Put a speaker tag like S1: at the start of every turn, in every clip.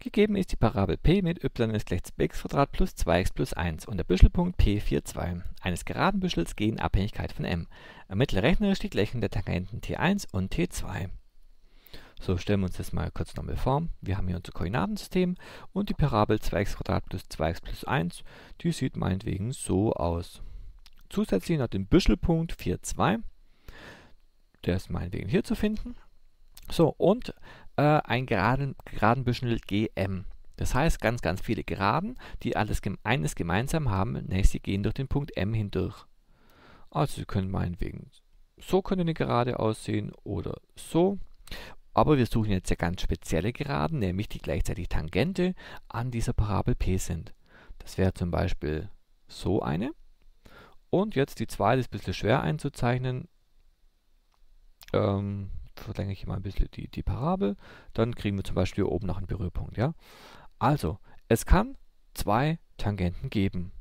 S1: Gegeben ist die Parabel p mit y ist gleich 2x plus 2x plus 1 und der Büschelpunkt p 4, 2 eines geraden Büschels g in Abhängigkeit von m. Ermittle rechnerisch die Gleichung der Tangenten t1 und t2. So, stellen wir uns das mal kurz nochmal vor. Wir haben hier unser Koordinatensystem und die Parabel 2x plus 2x plus 1, die sieht meinetwegen so aus. Zusätzlich noch den Büschelpunkt 4, 2. Der ist meinetwegen hier zu finden. So, und äh, ein geraden, geraden Büschel GM. Das heißt, ganz, ganz viele Geraden, die alles eines gemeinsam haben, nämlich sie gehen durch den Punkt M hindurch. Also Sie können meinetwegen, so könnte eine Gerade aussehen oder so. Aber wir suchen jetzt ja ganz spezielle Geraden, nämlich die gleichzeitig Tangente an dieser Parabel P sind. Das wäre zum Beispiel so eine. Und jetzt die zweite ist ein bisschen schwer einzuzeichnen. Ähm, verlängere ich mal ein bisschen die, die Parabel. Dann kriegen wir zum Beispiel hier oben noch einen Berührpunkt. Ja? Also, es kann zwei Tangenten geben.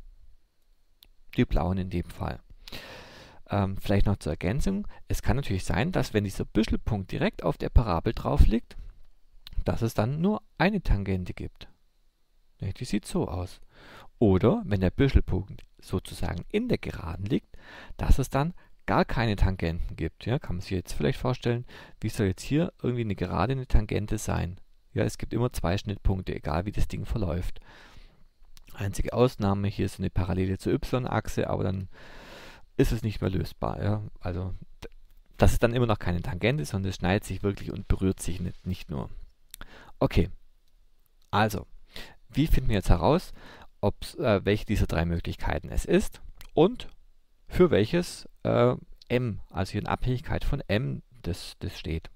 S1: Die blauen in dem Fall. Ähm, vielleicht noch zur Ergänzung. Es kann natürlich sein, dass wenn dieser Büschelpunkt direkt auf der Parabel drauf liegt, dass es dann nur eine Tangente gibt. Die sieht so aus. Oder wenn der Büschelpunkt sozusagen in der Geraden liegt, dass es dann gar keine Tangenten gibt. Ja, kann man sich jetzt vielleicht vorstellen, wie soll jetzt hier irgendwie eine Gerade eine Tangente sein? Ja, es gibt immer zwei Schnittpunkte, egal wie das Ding verläuft. Einzige Ausnahme, hier ist eine Parallele zur y-Achse, aber dann ist es nicht mehr lösbar. Ja? Also das ist dann immer noch keine Tangente, sondern es schneidet sich wirklich und berührt sich nicht, nicht nur. Okay, also, wie finden wir jetzt heraus, äh, welche dieser drei Möglichkeiten es ist und für welches äh, m, also hier in Abhängigkeit von m, das, das steht.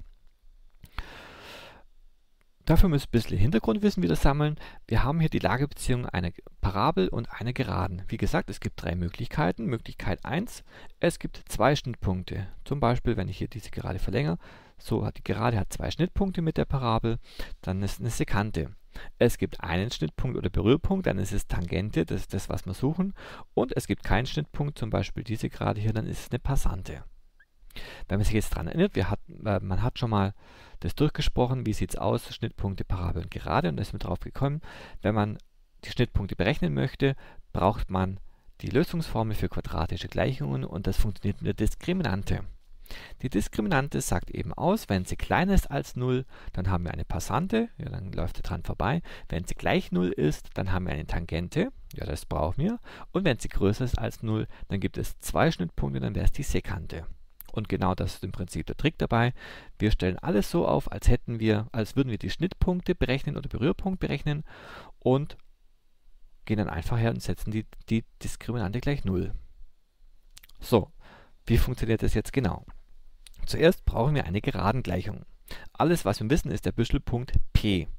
S1: Dafür müssen wir ein bisschen Hintergrundwissen wieder sammeln. Wir haben hier die Lagebeziehung einer Parabel und einer Geraden. Wie gesagt, es gibt drei Möglichkeiten. Möglichkeit 1, es gibt zwei Schnittpunkte. Zum Beispiel, wenn ich hier diese Gerade verlängere, so hat die Gerade hat zwei Schnittpunkte mit der Parabel, dann ist eine Sekante. Es gibt einen Schnittpunkt oder Berührpunkt, dann ist es Tangente, das ist das, was wir suchen. Und es gibt keinen Schnittpunkt, zum Beispiel diese Gerade hier, dann ist es eine Passante. Wenn man sich jetzt daran erinnert, hat, äh, man hat schon mal das durchgesprochen, wie sieht es aus, Schnittpunkte, Parabel und Gerade und da ist man drauf gekommen, wenn man die Schnittpunkte berechnen möchte, braucht man die Lösungsformel für quadratische Gleichungen und das funktioniert mit der Diskriminante. Die Diskriminante sagt eben aus, wenn sie kleiner ist als 0, dann haben wir eine Passante, ja, dann läuft sie dran vorbei. Wenn sie gleich 0 ist, dann haben wir eine Tangente, ja, das brauchen wir. Und wenn sie größer ist als 0, dann gibt es zwei Schnittpunkte, dann wäre es die Sekante. Und genau das ist im Prinzip der Trick dabei. Wir stellen alles so auf, als hätten wir, als würden wir die Schnittpunkte berechnen oder Berührpunkt berechnen und gehen dann einfach her und setzen die, die Diskriminante gleich 0. So, wie funktioniert das jetzt genau? Zuerst brauchen wir eine Geradengleichung. Alles, was wir wissen, ist der Büschelpunkt P.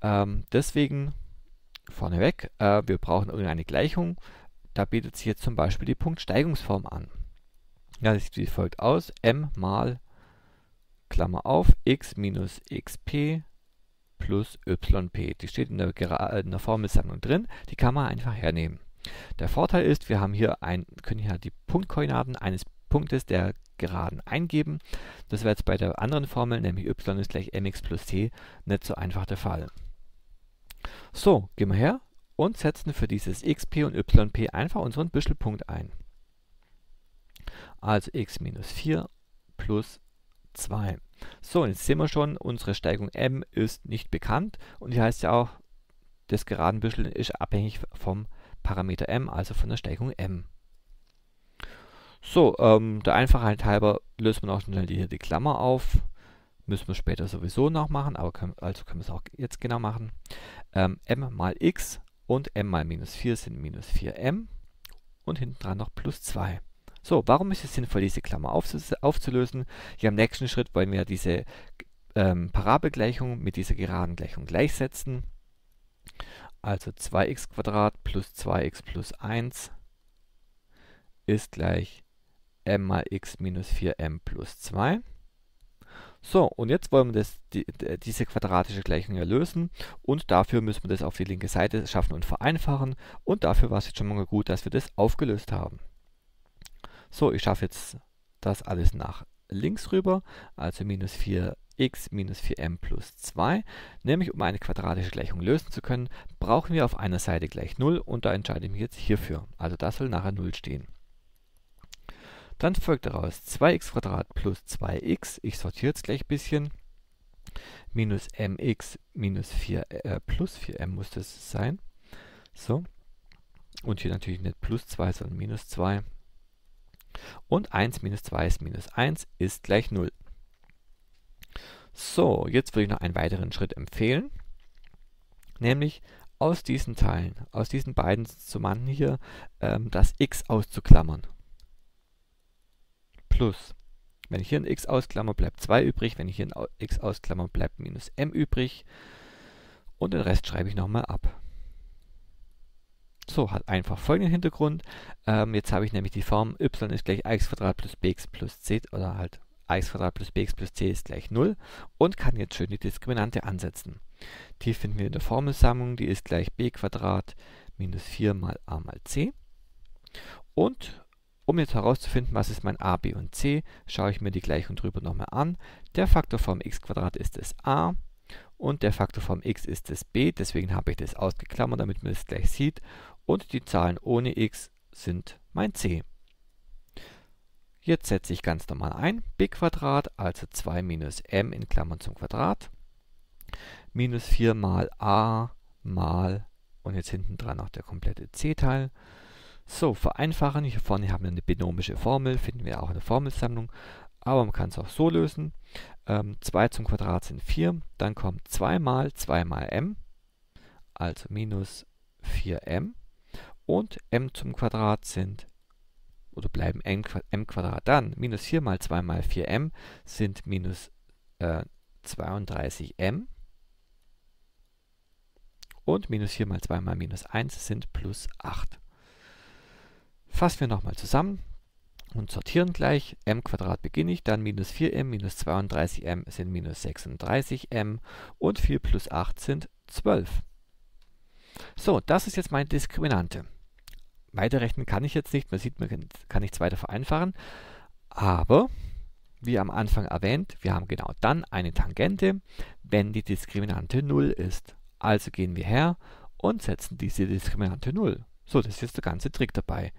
S1: Ähm, deswegen vorneweg, äh, wir brauchen irgendeine Gleichung. Da bietet sich jetzt zum Beispiel die Punktsteigungsform an. Ja, das sieht wie folgt aus. m mal, Klammer auf, x minus xp plus yp. Die steht in der, äh, in der Formelsammlung drin. Die kann man einfach hernehmen. Der Vorteil ist, wir haben hier ein, können hier die Punktkoordinaten eines Punktes der Geraden eingeben. Das wäre jetzt bei der anderen Formel, nämlich y ist gleich mx plus c, nicht so einfach der Fall. So, gehen wir her und setzen für dieses xp und yp einfach unseren Büschelpunkt ein also x minus 4 plus 2. So, und jetzt sehen wir schon, unsere Steigung m ist nicht bekannt und die heißt ja auch, das geraden Büschel ist abhängig vom Parameter m, also von der Steigung m. So, ähm, der Einfachheit halber lösen wir noch schnell hier die Klammer auf. Müssen wir später sowieso noch machen, aber können, also können wir es auch jetzt genau machen. Ähm, m mal x und m mal minus 4 sind minus 4m und hinten dran noch plus 2. So, warum ist es sinnvoll, diese Klammer aufzulösen? Hier im nächsten Schritt wollen wir diese ähm, Parabelgleichung mit dieser geraden Gleichung gleichsetzen. Also 2x plus 2x plus 1 ist gleich m mal x minus 4m plus 2. So, und jetzt wollen wir das, die, diese quadratische Gleichung ja lösen und dafür müssen wir das auf die linke Seite schaffen und vereinfachen und dafür war es jetzt schon mal gut, dass wir das aufgelöst haben. So, ich schaffe jetzt das alles nach links rüber, also minus 4 x minus 4m plus 2. Nämlich, um eine quadratische Gleichung lösen zu können, brauchen wir auf einer Seite gleich 0 und da entscheide ich mich jetzt hierfür. Also das soll nachher 0 stehen. Dann folgt daraus 2x plus 2x. Ich sortiere jetzt gleich ein bisschen. Minus mx minus 4 äh, plus 4m muss das sein. So. Und hier natürlich nicht plus 2, sondern minus 2. Und 1 minus 2 ist minus 1, ist gleich 0. So, jetzt würde ich noch einen weiteren Schritt empfehlen. Nämlich aus diesen Teilen, aus diesen beiden Summanden hier, ähm, das x auszuklammern. Plus. Wenn ich hier ein x ausklammer, bleibt 2 übrig. Wenn ich hier ein x ausklammer, bleibt minus m übrig. Und den Rest schreibe ich nochmal ab. So, hat einfach folgenden Hintergrund. Ähm, jetzt habe ich nämlich die Form y ist gleich ax plus bx plus c oder halt ax plus bx plus c ist gleich 0 und kann jetzt schön die Diskriminante ansetzen. Die finden wir in der Formelsammlung, die ist gleich b minus 4 mal a mal c. Und um jetzt herauszufinden, was ist mein a, b und c, schaue ich mir die Gleichung drüber nochmal an. Der Faktor vom x ist das a und der Faktor vom x ist das b, deswegen habe ich das ausgeklammert, damit man es gleich sieht und die Zahlen ohne x sind mein c. Jetzt setze ich ganz normal ein, b also 2 minus m in Klammern zum Quadrat, minus 4 mal a mal, und jetzt hinten dran noch der komplette c-Teil. So, vereinfachen, hier vorne haben wir eine binomische Formel, finden wir auch in der Formelsammlung, aber man kann es auch so lösen. Ähm, 2 zum Quadrat sind 4, dann kommt 2 mal 2 mal m, also minus 4m und m zum Quadrat sind, oder bleiben m, m Quadrat dann, minus 4 mal 2 mal 4m sind minus äh, 32m und minus 4 mal 2 mal minus 1 sind plus 8. Fassen wir nochmal zusammen und sortieren gleich. m beginne ich, dann minus 4m minus 32m sind minus 36m und 4 plus 8 sind 12. So, das ist jetzt meine Diskriminante. Weiterrechnen kann ich jetzt nicht, man sieht, man kann nichts weiter vereinfachen. Aber, wie am Anfang erwähnt, wir haben genau dann eine Tangente, wenn die Diskriminante 0 ist. Also gehen wir her und setzen diese Diskriminante 0. So, das ist jetzt der ganze Trick dabei.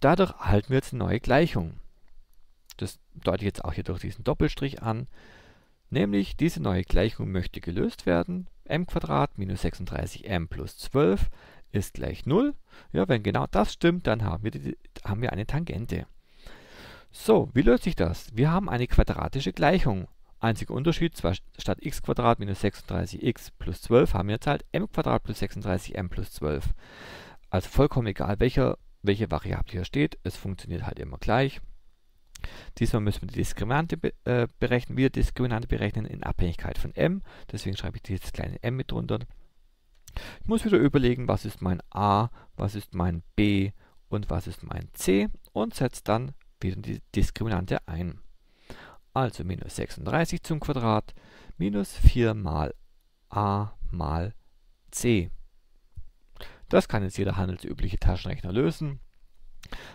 S1: Dadurch erhalten wir jetzt eine neue Gleichung. Das deute ich jetzt auch hier durch diesen Doppelstrich an. Nämlich diese neue Gleichung möchte gelöst werden. m minus 36m plus 12 ist gleich 0. Ja, wenn genau das stimmt, dann haben wir, die, haben wir eine Tangente. So, wie löst sich das? Wir haben eine quadratische Gleichung. Einziger Unterschied, zwar statt x minus 36x plus 12 haben wir jetzt halt m plus 36m plus 12. Also vollkommen egal, welcher, welche Variable hier steht, es funktioniert halt immer gleich. Diesmal müssen wir die Diskriminante be äh, berechnen, wieder Diskriminante berechnen in Abhängigkeit von m. Deswegen schreibe ich dieses kleine m mit drunter. Ich muss wieder überlegen, was ist mein a, was ist mein b und was ist mein c und setze dann wieder die Diskriminante ein. Also minus 36 zum Quadrat minus 4 mal a mal c. Das kann jetzt jeder handelsübliche Taschenrechner lösen.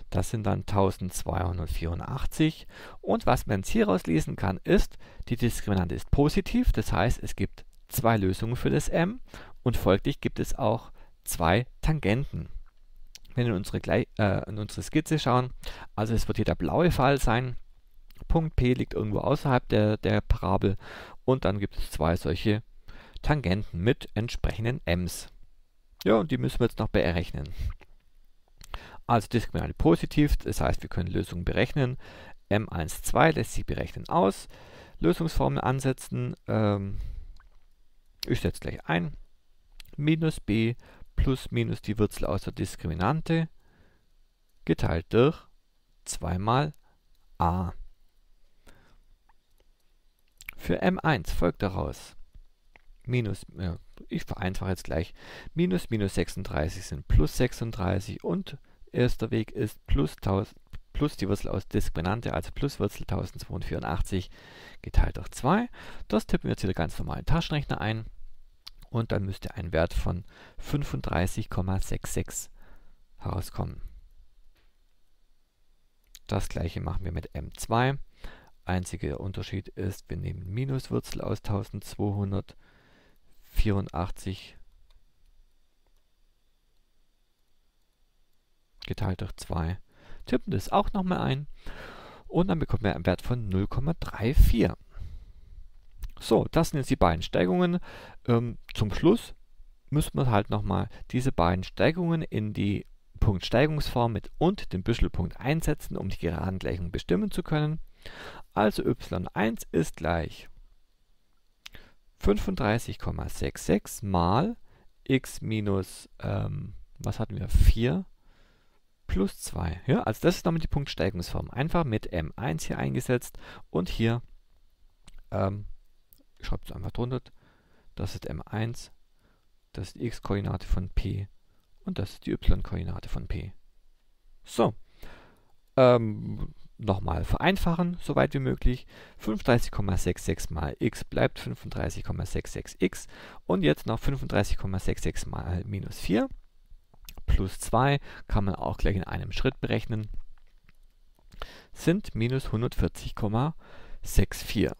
S1: Das sind dann 1284. Und was man jetzt hieraus lesen kann, ist, die Diskriminante ist positiv. Das heißt, es gibt zwei Lösungen für das m und folglich gibt es auch zwei Tangenten. Wenn wir in unsere, äh, in unsere Skizze schauen, also es wird hier der blaue Fall sein, Punkt P liegt irgendwo außerhalb der, der Parabel und dann gibt es zwei solche Tangenten mit entsprechenden m's. Ja, und die müssen wir jetzt noch berechnen. Also Diskriminante positiv, das heißt, wir können Lösungen berechnen. M12 lässt sich berechnen aus. Lösungsformel ansetzen. Ähm, ich setze gleich ein minus b plus minus die Wurzel aus der Diskriminante geteilt durch 2 mal a. Für m1 folgt daraus minus, ja, ich vereinfache jetzt gleich, minus minus 36 sind plus 36 und erster Weg ist plus, 1000, plus die Wurzel aus Diskriminante, also plus Wurzel 1284 geteilt durch 2. Das tippen wir jetzt wieder ganz normal in den Taschenrechner ein und dann müsste ein Wert von 35,66 herauskommen. Das gleiche machen wir mit M2. Einziger Unterschied ist, wir nehmen Minuswurzel aus 1284 geteilt durch 2. Tippen das auch nochmal ein und dann bekommen wir einen Wert von 0,34. So, das sind jetzt die beiden Steigungen. Ähm, zum Schluss müssen wir halt nochmal diese beiden Steigungen in die Punktsteigungsform mit und dem Büschelpunkt einsetzen, um die geraden Gleichungen bestimmen zu können. Also y1 ist gleich 35,66 mal x minus, ähm, was hatten wir, 4 plus 2. Ja, also das ist damit die Punktsteigungsform. Einfach mit m1 hier eingesetzt und hier, ähm, ich schreibe es einfach drunter, das ist m1, das ist die x-Koordinate von p und das ist die y-Koordinate von p. So, ähm, nochmal vereinfachen, soweit wie möglich. 35,66 mal x bleibt 35,66x und jetzt noch 35,66 mal minus 4 plus 2 kann man auch gleich in einem Schritt berechnen, sind minus 140,64.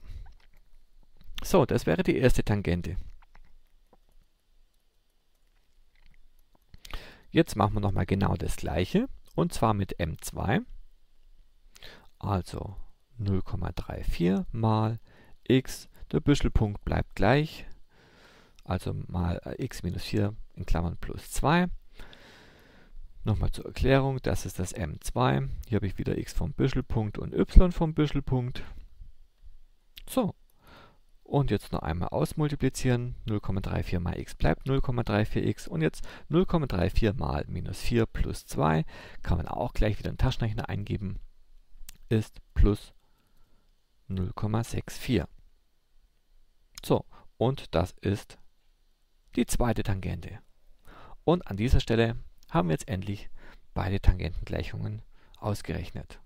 S1: So, das wäre die erste Tangente. Jetzt machen wir nochmal genau das gleiche und zwar mit m2. Also 0,34 mal x, der Büschelpunkt bleibt gleich, also mal x minus 4 in Klammern plus 2. Nochmal zur Erklärung, das ist das m2. Hier habe ich wieder x vom Büschelpunkt und y vom Büschelpunkt. So, und jetzt noch einmal ausmultiplizieren. 0,34 mal x bleibt 0,34x. Und jetzt 0,34 mal minus 4 plus 2 kann man auch gleich wieder in den Taschenrechner eingeben ist plus 0,64. So, und das ist die zweite Tangente. Und an dieser Stelle haben wir jetzt endlich beide Tangentengleichungen ausgerechnet.